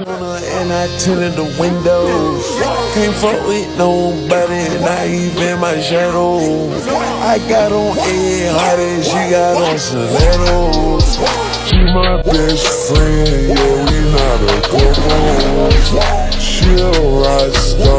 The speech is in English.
And I tinted the windows. Can't fuck with nobody, not even my shadow. I got on air hotties, she got on stilettos. She my best friend, yeah, we not a couple. She a rock.